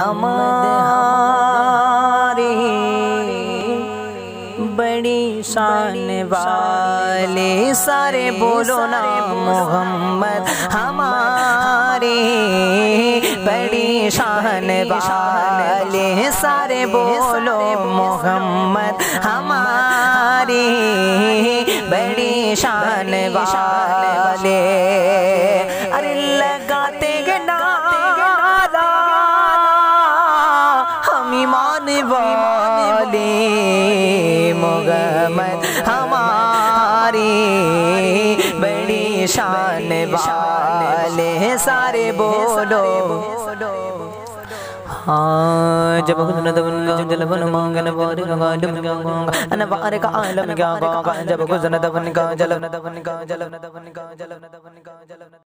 हमारी बड़ी शान वाले सारे बोलो ना मोहम्मद हमारी बड़ी शान वाले सारे बोलो मोहम्मद हमारी बड़ी शान वाले ईमान वाले हमारी बड़ी शान वाले सारे बोलो। हाँ जब खुद न दबन का जल बन मांगन बार का गालम क्या गांगा अन बार का आलम क्या जब खुद न दबन का जल न दबन का जल न दबन का जल न दबन का